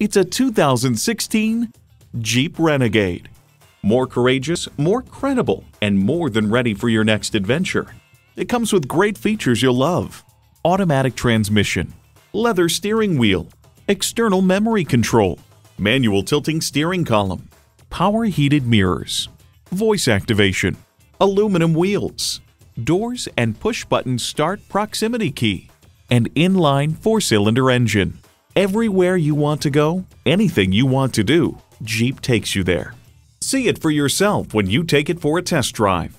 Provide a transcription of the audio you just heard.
It's a 2016 Jeep Renegade. More courageous, more credible, and more than ready for your next adventure. It comes with great features you'll love automatic transmission, leather steering wheel, external memory control, manual tilting steering column, power heated mirrors, voice activation, aluminum wheels, doors and push button start proximity key, and inline four cylinder engine. Everywhere you want to go, anything you want to do, Jeep takes you there. See it for yourself when you take it for a test drive.